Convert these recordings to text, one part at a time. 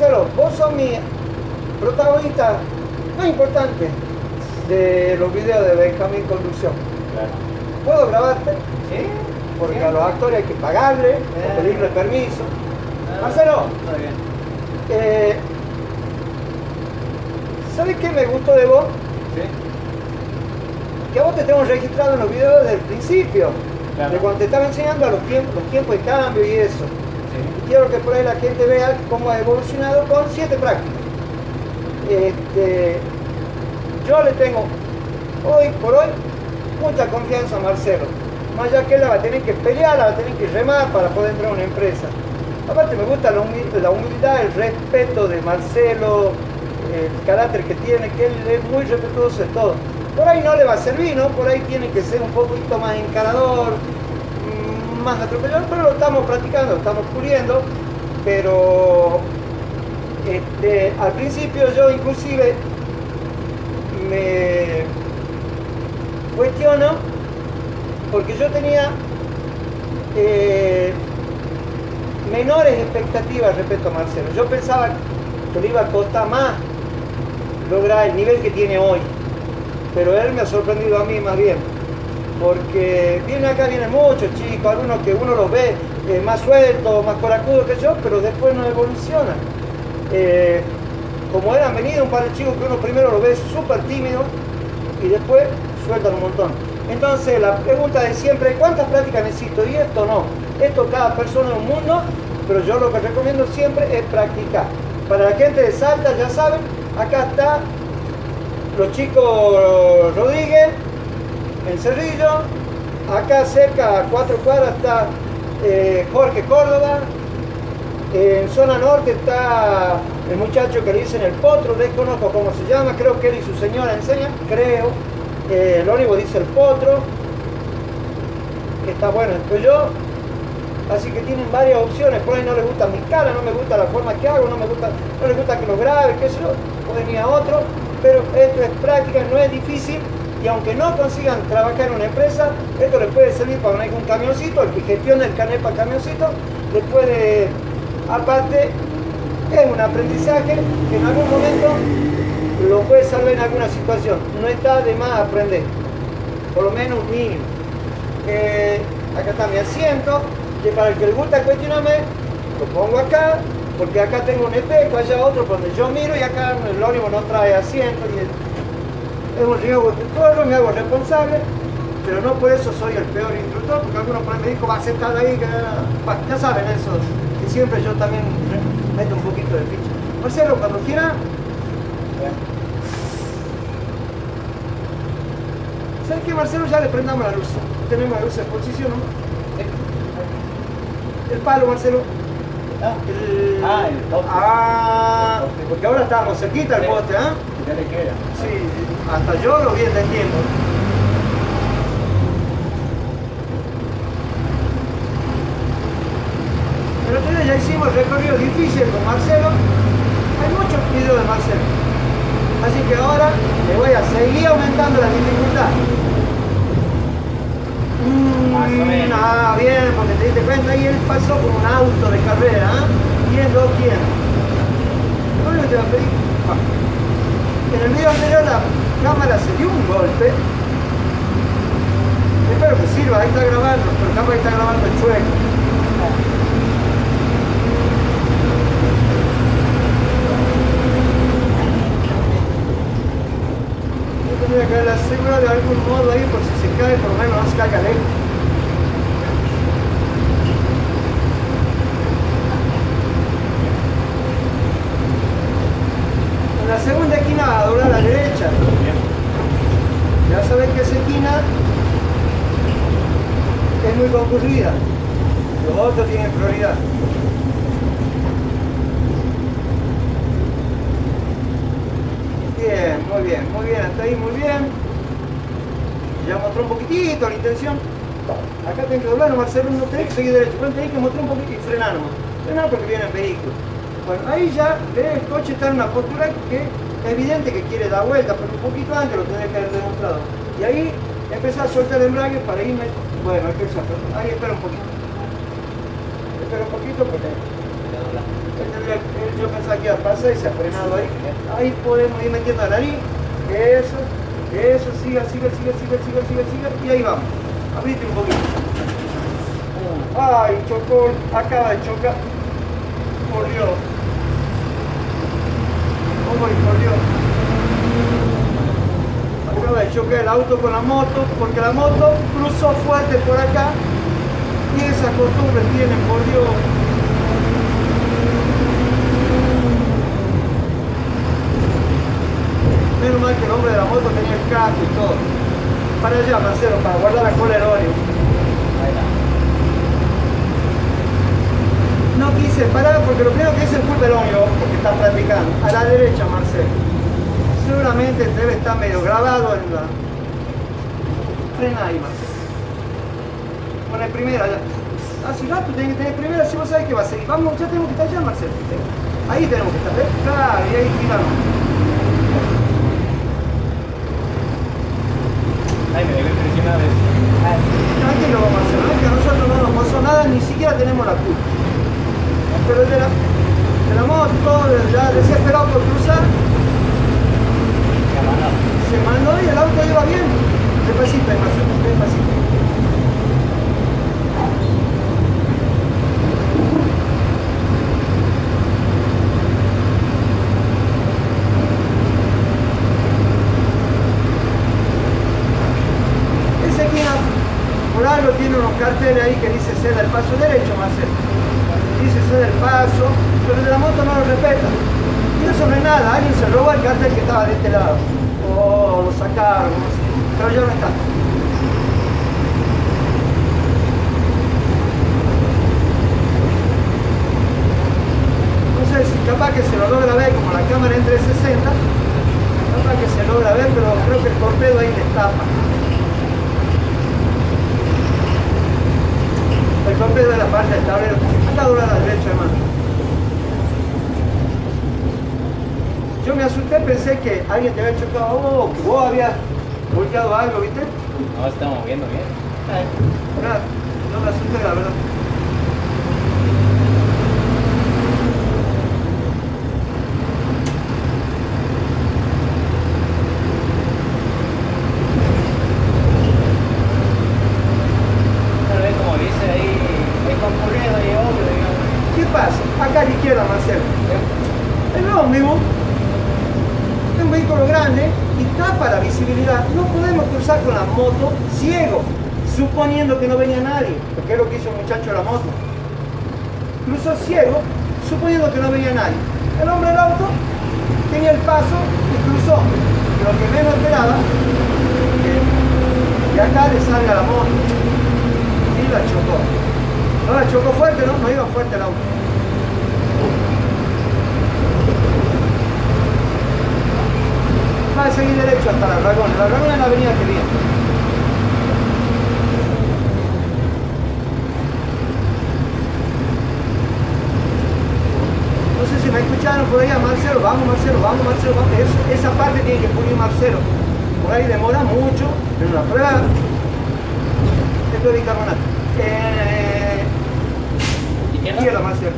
Marcelo, vos sos mi protagonista más importante de los videos de Benjamín Conducción. Claro. ¿Puedo grabarte? ¿Sí? Porque a los actores hay que pagarle, o pedirle permiso. Ah, Marcelo. Bien. Eh, ¿Sabes qué me gustó de vos? ¿Sí? Que a vos te tengo registrado en los videos desde el principio. Claro. De cuando te estaba enseñando a los tiempos, los tiempos de cambio y eso. Quiero que por ahí la gente vea cómo ha evolucionado con siete prácticas. Este, yo le tengo hoy por hoy mucha confianza a Marcelo. Más allá que él la va a tener que pelear, la va a tener que remar para poder entrar a una empresa. Aparte me gusta la humi- la humildad, el respeto de Marcelo, el carácter que tiene, que él es muy respetuoso de todo. Por ahí no le va a servir, ¿no? Por ahí tiene que ser un poquito más encarador, más atropellador, pero lo estamos practicando, lo estamos puliendo. Pero este, al principio yo inclusive me cuestiono porque yo tenía eh, menores expectativas respecto a Marcelo. Yo pensaba que le iba a costar más lograr el nivel que tiene hoy, pero él me ha sorprendido a mí más bien, porque viene acá, vienen muchos chicos, algunos que uno los ve eh, más sueltos, más coracudos que yo, pero después no evolucionan. Eh, como han venido un par de chicos que uno primero lo ve súper tímido y después sueltan un montón. Entonces la pregunta de siempre, ¿cuántas prácticas necesito? Y esto no. Esto cada persona es un mundo, pero yo lo que recomiendo siempre es practicar. Para la gente de Salta, ya saben, acá está los chicos Rodríguez, en Cerrillo, acá cerca, a cuatro cuadras, está eh, Jorge Córdoba, en zona norte está el muchacho que le dicen el potro, desconozco cómo se llama, creo que él y su señora enseñan, creo. Eh, el ónibus dice el potro, está bueno. Después yo, así que tienen varias opciones, por ahí no les gusta mi cara, no me gusta la forma que hago, no me gusta, no les gusta que lo grabe, qué sé yo, pueden ir a otro, pero esto es práctica, no es difícil. Y aunque no consigan trabajar en una empresa, esto les puede servir para algún camioncito, el que gestione el carnet para camioncito, les puede Aparte, es un aprendizaje que en algún momento lo puede salvar en alguna situación. No está de más aprender, por lo menos un mínimo. Eh, acá está mi asiento, que para el que le gusta cuestionarme, lo pongo acá, porque acá tengo un espejo, allá otro donde yo miro y acá el ónibus no trae asiento. Que me hago responsable, pero no por eso soy el peor instructor, porque algunos por ahí me dijo, va sentado ahí, que... Bueno, ya saben eso y siempre yo también meto un poquito de ficha. Marcelo, cuando quiera. ¿Sabes qué, Marcelo? Ya le prendamos la luz. Tenemos la luz en posición, ¿no? El palo, Marcelo. Ah, El... Ah, el poste. Ah, porque ahora estamos cerquita Sí. poste, ¿ah? Ya le queda. Sí, hasta yo lo vi entendiendo. El otro día ya hicimos el recorrido difícil con Marcelo. Hay muchos videos de Marcelo. Así que ahora le voy a seguir aumentando la dificultad. Mm. Ah, bien, porque te diste cuenta, ahí él pasó como un auto de carrera, ¿ah? Y. Lo que te va a pedir, ah, en el video anterior la cámara se dio un golpe. Espero que sirva, ahí está grabando, pero capaz está grabando el chueco. Yo tendría que haberla asegurado de algún modo ahí por si se cae, por lo menos no se caiga lejos. En la segunda esquina va a doblar a la derecha. Ya saben que esa esquina es muy concurrida. Los otros tienen prioridad. Bien, muy bien, muy bien, hasta ahí muy bien. Ya mostró un poquitito la intención. Acá tenés que doblar, Marcelo, no tenés que seguir derecho, pero tenés que mostrar un poquito y frenar nomás. Frenar porque viene el vehículo. Bueno, ahí ya el coche está en una postura que es evidente que quiere dar vuelta, pero un poquito antes lo tenés que haber demostrado. Y ahí empezás a soltar el embrague para irme. Bueno, empezó, ahí espera un poquito. Espera un poquito porque Yo pensaba que iba a pasar y se ha frenado ahí. Ahí podemos ir metiendo la nariz. Eso, eso, siga, siga, siga, siga, siga, siga, siga. Y ahí vamos. Abrite un poquito. Ay, chocó, acaba de chocar. Por. Acaba de chocar el auto con la moto, porque la moto cruzó fuerte por acá. Y esa costumbre tiene, por Dios. Menos mal que el hombre de la moto tenía el casco y todo. Para allá, Marcelo, para guardar la cola. No quise parar porque lo primero que óleo, porque está practicando. A la derecha, Marcelo. Seguramente debe estar medio grabado en la... Frena ahí, Marcelo. Pone primera ya. Hace rato tiene que tener primera si vos sabés que va a seguir. Vamos, ya tenemos que estar allá, Marcelo. Ahí tenemos que estar, ¿ves? Claro, y ahí tiramos. Ay, me debe impresionar eso. Tranquilo, ¿no? que nosotros no nos pasó nada, ni siquiera tenemos la culpa. Pero de la moto, ya desesperado por cruzar, se mandó y el auto iba bien. Despacito, despacito, despacito. Ese guía, por algo tiene unos carteles ahí que dice ceda el paso derecho, Marcelo. Dice ceda el paso, pero de la moto no lo respeta. Y eso no es nada, alguien se robó el cartel que estaba de este lado. O lo sacaron, pero ya no está. No sé si capaz que se lo logra ver, como la cámara entre 60, capaz que se logra ver, pero creo que el torpedo ahí le tapa. El torpedo de la parte del tablero. Acá dobla a la derecha, hermano. Yo me asusté, pensé que alguien te había chocado, oh, que vos habías volteado algo, ¿viste? No, estamos viendo bien. Mirá, no me asusté, la verdad. Pero es como dice ahí, es concurrido y obvio, digamos. ¿Qué pasa? Acá a la izquierda, Marcelo. El ómnibus es un vehículo grande y tapa la visibilidad. No podemos con la moto ciego, suponiendo que no venía nadie, porque es lo que hizo el muchacho de la moto. Cruzó ciego, suponiendo que no venía nadie. El hombre del auto tenía el paso y cruzó. Lo que menos esperaba, que de acá le salga la moto. Y la chocó. No la chocó fuerte, no, no iba fuerte el auto. Va a seguir derecho hasta la Ragón. La Ragón es la avenida que viene. No sé si me escucharon por ahí a Marcelo. Vamos, Marcelo, vamos, Marcelo, vamos. Es- esa parte tiene que pulir Marcelo. Por ahí demora mucho, pero la prueba. Esto es bicarbonato. Eh, izquierda, Marcelo.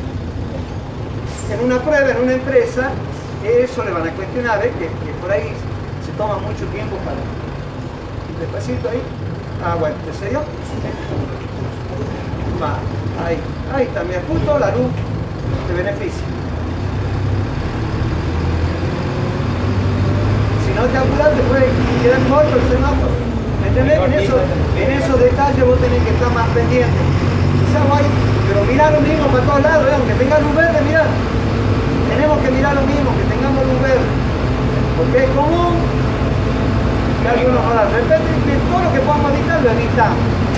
En una prueba, en una empresa, eso le van a cuestionar, ¿ves? Que, que por ahí toma mucho tiempo para... Despacito ahí. Ah, bueno, ¿te serio? Va, ahí, ahí me ajusto la luz de beneficio. Si no te apuras, te puede quedar corto el semáforo. ¿Me entendés? En, eso, en esos detalles vos tenés que estar más pendiente. Quizás ahí, pero mirá lo mismo para todos lados, ¿eh? aunque tenga luz verde, mirá. Tenemos que mirar lo mismo, que tengamos luz verde. Porque es común que algunos no la respeten y que todo lo que podamos evitar lo evitamos.